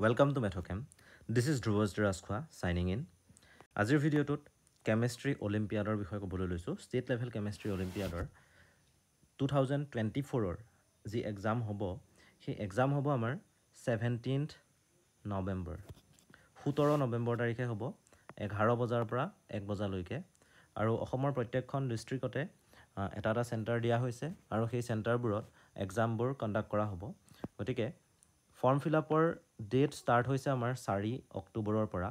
Welcome to Mathchem this is Dhrubaj Rajkhowa signing in আজিৰ ভিডিঅ'টোত chemistry অলিম্পিয়াডৰ বিষয়ে ক'বলৈ লৈছোঁ ষ্টেট লেভেল কেমেষ্ট্ৰি অলিম্পিয়াডৰ টু থাউজেণ্ড টুৱেণ্টি ফ'ৰৰ যি এক্সাম হ'ব সেই এক্সাম হ'ব আমাৰ ছেভেণ্টিনথ নৱেম্বৰ সোতৰ নৱেম্বৰ তাৰিখে হ'ব এঘাৰ বজাৰ পৰা এক বজালৈকে আৰু অসমৰ প্ৰত্যেকখন ডিষ্ট্ৰিক্টতে এটা এটা চেণ্টাৰ দিয়া হৈছে আৰু সেই চেণ্টাৰবোৰত এক্সামবোৰ কণ্ডাক্ট কৰা হ'ব গতিকে ফৰ্ম ফিল আপৰ ডেট ষ্টাৰ্ট হৈছে আমাৰ চাৰি অক্টোবৰৰ পৰা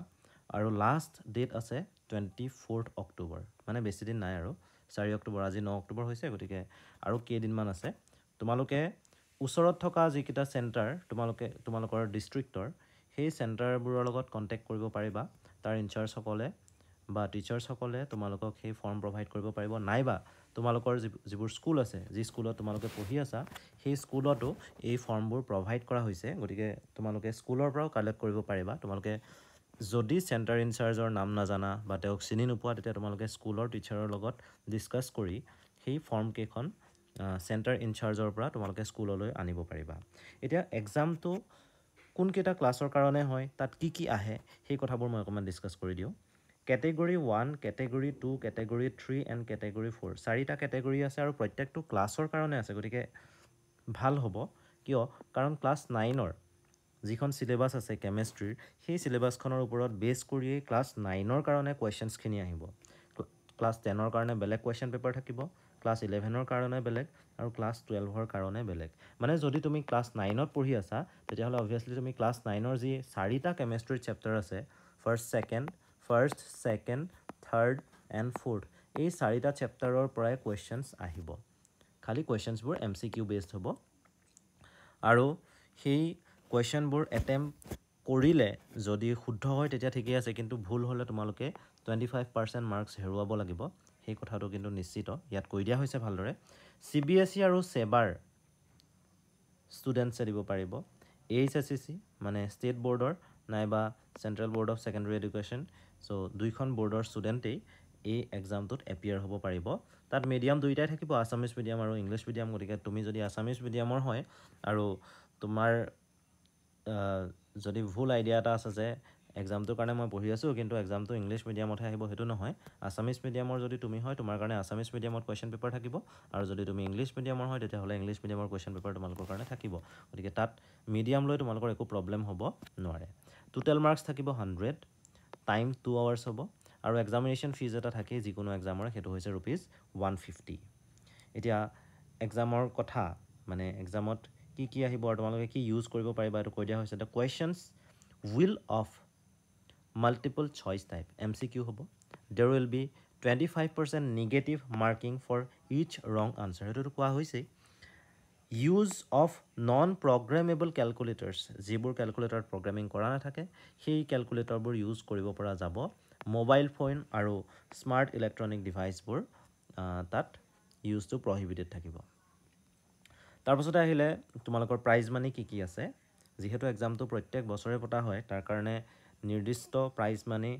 আৰু লাষ্ট ডেট আছে টুৱেণ্টি ফ'ৰ্থ অক্টোবৰ। মানে বেছিদিন নাই আৰু। চাৰি অক্টোবৰ আজি ন অক্টোবৰ হৈছে গতিকে আৰু কেইদিনমান আছে। তোমালোকে ওচৰত থকা যিকেইটা চেণ্টাৰ তোমালোকে তোমালোকৰ ডিষ্ট্ৰিক্টৰ সেই চেণ্টাৰবোৰৰ লগত কণ্টেক্ট কৰিব পাৰিবা। তাৰ ইনচাৰ্জসকলে বা টিচাৰ্ছসকলে তোমালোকক সেই ফৰ্ম প্ৰভাইড কৰিব পাৰিব। নাইবা তোমালোকৰ যি যিবোৰ স্কুল আছে যি স্কুলত তোমালোকে পঢ়ি আছা সেই স্কুলতো এই ফৰ্মবোৰ প্ৰভাইড কৰা হৈছে। গতিকে তোমালোকে স্কুলৰ পৰাও কালেক্ট কৰিব পাৰিবা। তোমালোকে যদি চেণ্টাৰ ইনচাৰ্জৰ নাম নাজানা বা তেওঁক চিনি নোপোৱা তেতিয়া তোমালোকে স্কুলৰ টিচাৰৰ লগত ডিছকাছ কৰি সেই ফৰ্মকেইখন চেণ্টাৰ ইনচাৰ্জৰ পৰা তোমালোকে স্কুললৈ আনিব পাৰিবা। এতিয়া এক্সামটো কোনকেইটা ক্লাছৰ কাৰণে হয় তাত কি কি আহে সেই কথাবোৰ মই অকণমান ডিছকাছ কৰি দিওঁ। Category one category two category three and category four চাৰিটা কেটেগৰী আছে আৰু প্ৰত্যেকটো ক্লাছৰ কাৰণে আছে। গতিকে ভাল হ'ব। কিয়? কাৰণ ক্লাছ নাইনৰ যিখন চিলেবাছ আছে কেমেষ্ট্ৰিৰ সেই চিলেবাছখনৰ ওপৰত বেছ কৰিয়েই ক্লাছ নাইনৰ কাৰণে কুৱেশ্যনছখিনি আহিব। ক্লাছ টেনৰ কাৰণে বেলেগ কুৱেশ্যন পেপাৰ থাকিব। ক্লাছ ইলেভেনৰ কাৰণে বেলেগ আৰু ক্লাছ টুৱেলভৰ কাৰণে বেলেগ। মানে যদি তুমি ক্লাছ নাইনত পঢ়ি আছা তেতিয়াহ'লে অভিয়াছলি তুমি ক্লাছ নাইনৰ যি চাৰিটা কেমেষ্ট্ৰিৰ চেপ্টাৰ আছে first second first second third and fourth এই চাৰিটা চেপ্টাৰৰ পৰাই কুৱেশ্যনছ আহিব। খালী কুৱেশ্যনছবোৰ এম চি কিউ বেছড হ'ব। আৰু সেই কুৱেশ্যনবোৰ এটেম্প কৰিলে যদি শুদ্ধ হয় তেতিয়া ঠিকেই আছে কিন্তু ভুল হ'লে তোমালোকে টুৱেণ্টি ফাইভ পাৰ্চেণ্ট মাৰ্কছ হেৰুৱাব লাগিব। সেই কথাটো কিন্তু নিশ্চিত। ইয়াত কৈ দিয়া হৈছে ভালদৰে। চি বি এছ ই আৰু ছেবাৰ ষ্টুডেণ্টছে দিব পাৰিব। এইচ এছ ই চি মানে ষ্টেট বৰ্ডৰ নাইবা central board of secondary education চ' দুইখন বৰ্ডৰ ষ্টুডেণ্টেই এই এক্সামটোত এপিয়াৰ হ'ব পাৰিব। তাত মিডিয়াম দুয়োটাই থাকিব আছামিজ মিডিয়াম আৰু ইংলিছ মিডিয়াম গতিকে তুমি যদি আছামিজ মিডিয়ামৰ হয় আৰু তোমাৰ যদি ভুল আইডিয়া এটা আছে যে এক্সামটোৰ কাৰণে মই পঢ়ি আছোঁ কিন্তু এক্সামটো ইংলিছ মিডিয়ামতহে আহিব সেইটো নহয়। আছামিজ মিডিয়ামৰ যদি তুমি হয় তোমাৰ কাৰণে আছামিজ মিডিয়ামত কুৱেশ্যন পেপাৰ থাকিব। আৰু যদি তুমি ইংলিছ মিডিয়ামৰ হয় তেতিয়াহ'লে ইংলিছ মিডিয়ামৰ কুৱেশ্যন পেপাৰ তোমালোকৰ কাৰণে থাকিব। গতিকে তাত মিডিয়াম লৈ তোমালোকৰ একো প্ৰব্লেম হ'ব নোৱাৰে। টোটেল মাৰ্কছ থাকিব হাণ্ড্ৰেড টাইম টু আৱাৰ্ছ হ'ব। আৰু এক্সামিনেশ্যন ফিজ এটা থাকেই যিকোনো এক্সামৰ সেইটো হৈছে ৰুপিজ ওৱান ফিফটি এতিয়া এক্সামৰ কথা মানে এক্সামত কি কি আহিব আৰু তোমালোকে কি ইউজ কৰিব পাৰিবা এইটো কৈ দিয়া হৈছে। The questions will of multiple choice type M C Q হ'ব। There will be twenty five percent negative marking for each wrong answer সেইটোতো কোৱা হৈছেই। Use of non programmable calculators যিবোৰ কেলকুলেটাৰত প্ৰগ্ৰেমিং কৰা নাথাকে সেই কেলকুলেটৰবোৰ ইউজ কৰিব পৰা যাব মোবাইল ফোন আৰু স্মাৰ্ট ইলেক্ট্ৰনিক ডিভাইচবোৰ তাত ইউজটো প্ৰহিবিটেড থাকিব। তাৰপাছতে আহিলে তোমালোকৰ প্ৰাইজ মানি কি কি আছে? যিহেতু এক্সামটো প্ৰত্যেক বছৰে পতা হয় তাৰ কাৰণে নিৰ্দিষ্ট প্ৰাইজ মানি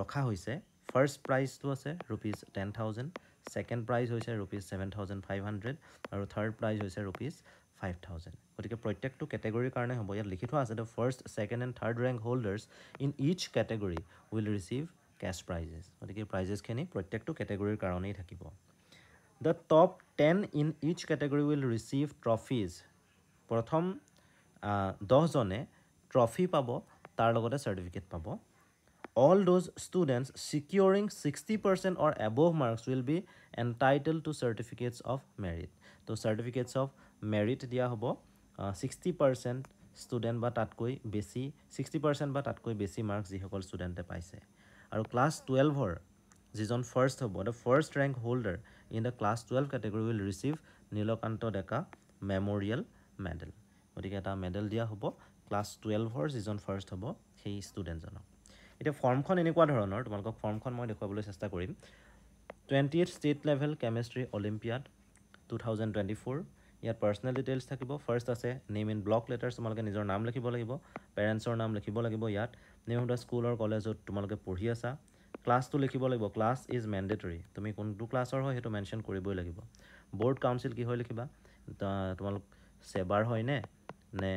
ৰখা হৈছে। ফাৰ্ষ্ট প্ৰাইজটো আছে rupees ten thousand second prize হৈছে rupees seven thousand five hundred আৰু থাৰ্ড প্ৰাইজ হৈছে ৰুপিজ ফাইভ থাউজেণ্ড গতিকে প্ৰত্যেকটো কেটেগৰীৰ কাৰণে হ'ব। ইয়াত লিখি থোৱা আছে the first second and third rank holders in each category will receive cash prizes গতিকে প্ৰাইজেছখিনি প্ৰত্যেকটো কেটেগৰীৰ কাৰণেই থাকিব। The top ten in each category will receive trophies প্ৰথম দহজনে ট্ৰফি পাব তাৰ লগতে চাৰ্টিফিকেট পাব। All those students securing sixty percent or above marks will be entitled to certificates of merit to certificates of merit দিয়া হ'ব sixty percent student বা তাতকৈ বেছি ছিক্সটি পাৰ্চেণ্ট বা তাতকৈ বেছি মাৰ্কছ যিসকল ষ্টুডেণ্টে পাইছে। আৰু ক্লাছ টুৱেলভৰ যিজন ফাৰ্ষ্ট হ'ব the first rank holder in the class twelve category will receive Nilkanta Deka memorial medal গতিকে এটা মেডেল দিয়া হ'ব ক্লাছ টুৱেলভৰ যিজন ফাৰ্ষ্ট হ'ব সেই ষ্টুডেণ্টজনক এতিয়া ফৰ্মখন এনেকুৱা ধৰণৰ তোমালোকক ফৰ্মখন মই দেখুৱাবলৈ চেষ্টা কৰিম। Twenty eight state level chemistry olympiad two thousand twenty four ইয়াত পাৰ্চনেল ডিটেইলছ থাকিব। ফাৰ্ষ্ট আছে নেম ইন ব্লক লেটাৰ্ছ তোমালোকে নিজৰ নাম লিখিব লাগিব। পেৰেণ্টছৰ নাম লিখিব লাগিব ইয়াত। নেম অফ দ্য স্কুল আৰু কলেজত তোমালোকে পঢ়ি আছা। ক্লাছটো লিখিব লাগিব। ক্লাছ ইজ মেণ্ডেটৰী তুমি কোনটো ক্লাছৰ হয় সেইটো মেনশ্যন কৰিবই লাগিব। বৰ্ড কাউঞ্চিল কি হয় লিখিবা তোমালোক ছেবাৰ হয়নে? নে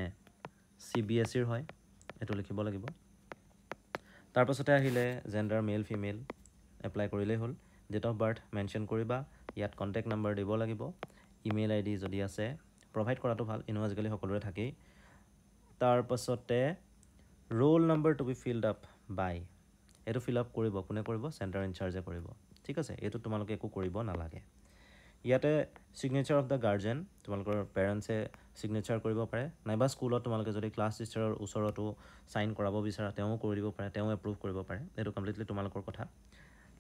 চি বি এছ চিৰ হয়? এইটো লিখিব লাগিব। তাৰপাছতে আহিলে জেণ্ডাৰ মেল ফিমেল এপ্লাই কৰিলেই হ'ল। ডেট অফ বাৰ্থ মেনশ্যন কৰিবা ইয়াত কণ্টেক্ট নাম্বাৰ দিব লাগিব। ইমেইল আই ডি যদি আছে প্ৰভাইড কৰাটো ভাল এনেও আজিকালি সকলোৰে থাকেই। তাৰপাছতে roll number to be filled up by এইটো ফিল আপ কৰিব কোনে কৰিব? চেণ্টাৰ ইনচাৰ্জে কৰিব। ঠিক আছে এইটো তোমালোকে একো কৰিব নালাগে। ইয়াতে ছিগনেচাৰ অফ দ্য গাৰ্জেন তোমালোকৰ পেৰেণ্টছে ছিগনেচাৰ কৰিব পাৰে। নাইবা স্কুলত তোমালোকে যদি ক্লাছ টিচাৰৰ ওচৰতো ছাইন কৰাব বিচাৰা তেওঁও কৰি দিব পাৰে তেওঁ এপ্ৰুভ কৰিব পাৰে। এইটো কমপ্লিটলি তোমালোকৰ কথা।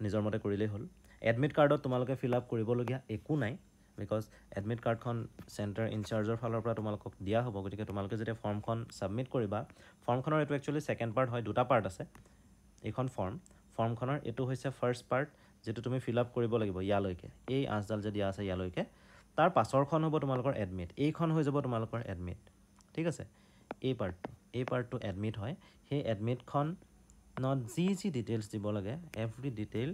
নিজৰ মতে কৰিলেই হ'ল। এডমিট কাৰ্ডত তোমালোকে ফিল আপ কৰিবলগীয়া একো নাই বিকজ এডমিট কাৰ্ডখন চেণ্টাৰ ইনচাৰ্জৰ ফালৰ পৰা তোমালোকক দিয়া হ'ব। গতিকে তোমালোকে যেতিয়া ফৰ্মখন ছাবমিট কৰিবা ফৰ্মখনৰ এইটো একচুৱেলি ছেকেণ্ড পাৰ্ট হয় দুটা পাৰ্ট আছে। এইখন ফৰ্ম ফৰ্মখনৰ এইটো হৈছে ফাৰ্ষ্ট পাৰ্ট যিটো তুমি ফিল আপ কৰিব লাগিব ইয়ালৈকে এই আঁচডাল যে দিয়া আছে ইয়ালৈকে তাৰ পাছৰখন হ'ব তোমালোকৰ এডমিট এইখন হৈ যাব তোমালোকৰ এডমিট ঠিক আছে? এই পাৰ্টটো এই পাৰ্টটো এডমিট হয় সেই এডমিটখনত যি যি ডিটেইলছ দিব লাগে every detail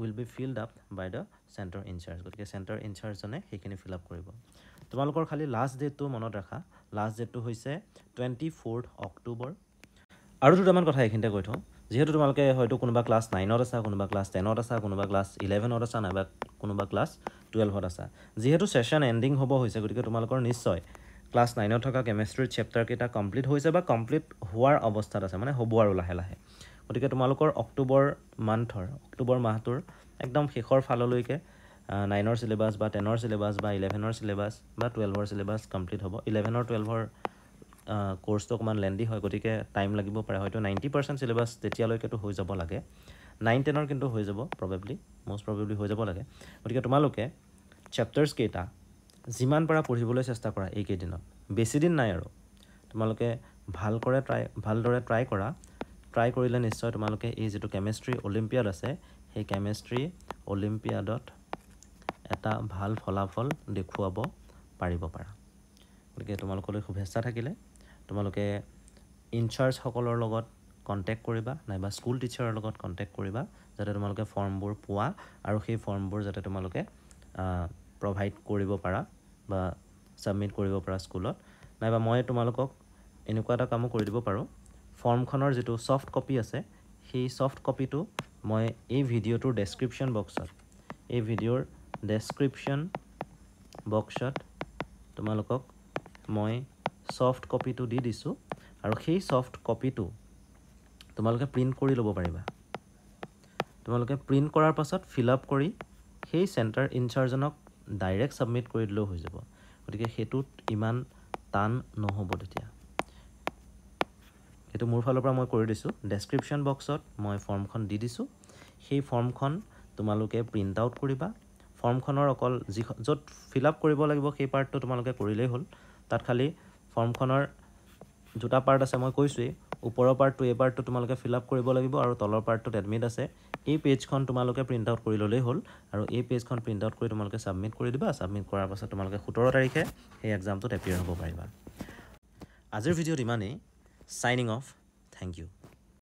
will be filled up by the centre in charge গতিকে চেণ্টাৰ ইনচাৰ্জজনে সেইখিনি ফিল আপ কৰিব। তোমালোকৰ খালী লাষ্ট ডেটটো মনত ৰাখা লাষ্ট ডেটটো হৈছে টুৱেণ্টি ফ'ৰ্থ অক্টোবৰ আৰু দুটামান কথা এইখিনিতে কৈ থওঁ। যিহেতু তোমালোকে হয়তো কোনোবা ক্লাছ নাইনত আছা কোনোবা ক্লাছ টেনত আছা কোনোবা ক্লাছ ইলেভেনত আছা নাইবা কোনোবা ক্লাছ টুৱেলভত আছা। যিহেতু ছেশ্যন এণ্ডিং হ'ব হৈছে গতিকে তোমালোকৰ নিশ্চয় ক্লাছ নাইনত থকা কেমেষ্ট্ৰিৰ চেপ্টাৰকেইটা কমপ্লিট হৈছে বা কমপ্লিট হোৱাৰ অৱস্থাত আছে মানে হ'ব আৰু লাহে লাহে। গতিকে তোমালোকৰ অক্টোবৰ মান্থৰ অক্টোবৰ মাহটোৰ একদম শেষৰ ফাললৈকে নাইনৰ চিলেবাছ বা টেনৰ চিলেবাছ বা ইলেভেনৰ চিলেবাছ বা টুৱেলভৰ চিলেবাছ কমপ্লিট হ'ব। ইলেভেনৰ টুৱেলভৰ কৰ্চটো অকণমান লেণ্ডি হয় গতিকে টাইম লাগিব পাৰে। হয়তো নাইণ্টি পাৰ্চেণ্ট চিলেবাছ তেতিয়ালৈকেতো হৈ যাব লাগে। নাইন টেনৰ কিন্তু হৈ যাব প্ৰবেবলি মষ্ট প্ৰবেবলি হৈ যাব লাগে। গতিকে তোমালোকে চেপ্টাৰ্ছকেইটা যিমান পাৰা পঢ়িবলৈ চেষ্টা কৰা এইকেইদিনত বেছিদিন নাই আৰু। তোমালোকে ভালকৰে ট্ৰাই ভালদৰে ট্ৰাই কৰা। ট্ৰাই কৰিলে নিশ্চয় তোমালোকে এই যিটো কেমেষ্ট্ৰি অলিম্পিয়াড আছে সেই কেমেষ্ট্ৰি অলিম্পিয়াডত এটা ভাল ফলাফল দেখুৱাব পাৰিব পাৰা। গতিকে তোমালোকলৈ শুভেচ্ছা থাকিলে। তোমালোকে ইনচাৰ্জসকলৰ লগত কণ্টেক্ট কৰিবা নাইবা স্কুল টিচাৰৰ লগত কণ্টেক্ট কৰিবা যাতে তোমালোকে ফৰ্মবোৰ পোৱা আৰু সেই ফৰ্মবোৰ যাতে তোমালোকে প্ৰভাইড কৰিব পাৰা বা ছাবমিট কৰিব পাৰা স্কুলত নাইবা মই তোমালোকক এনেকুৱা এটা কামো কৰি দিব পাৰোঁ। ফৰ্মখনৰ যিটো ছফ্ট কপি আছে সেই ছফ্ট কপিটো মই এই ভিডিঅ'টোৰ ডেছক্ৰিপশ্যন বক্সত এই ভিডিঅ'ৰ ডেছক্ৰিপশ্যন বক্সত তোমালোকক মই ছফ্ট কপিটো দি দিছোঁ আৰু সেই ছফ্ট কপিটো তোমালোকে প্ৰিণ্ট কৰি ল'ব পাৰিবা। তোমালোকে প্ৰিণ্ট কৰাৰ পাছত ফিল আপ কৰি সেই চেণ্টাৰ ইনচাৰ্জনক ডাইৰেক্ট ছাবমিট কৰি দিলেও হৈ যাব। গতিকে সেইটোত ইমান টান নহ'ব তেতিয়া। সেইটো মোৰ ফালৰ পৰা মই কৰি দিছোঁ। ডেছক্ৰিপশ্যন বক্সত মই ফৰ্মখন দি দিছোঁ। সেই ফৰ্মখন তোমালোকে প্ৰিণ্ট আউট কৰিবা। ফৰ্মখনৰ অকল যি য'ত ফিল আপ কৰিব লাগিব সেই পাৰ্টটো তোমালোকে কৰিলেই হ'ল। তাত খালী ফৰ্মখনৰ দুটা পাৰ্ট আছে মই কৈছোঁৱেই। ওপৰৰ পাৰ্টটো এই পাৰ্টটো তোমালোকে ফিল আপ কৰিব লাগিব আৰু তলৰ পাৰ্টটোত এডমিট আছে। এই পেজখন তোমালোকে প্ৰিণ্ট আউট কৰি ল'লেই হ'ল আৰু এই পেজখন প্ৰিণ্ট আউট কৰি তোমালোকে ছাবমিট কৰি দিবা। ছাবমিট কৰাৰ পাছত তোমালোকে সোতৰ তাৰিখে সেই এক্সামটোত এপিয়াৰ হ'ব পাৰিবা। আজিৰ ভিডিঅ'ত ইমানেই। Shining of thank U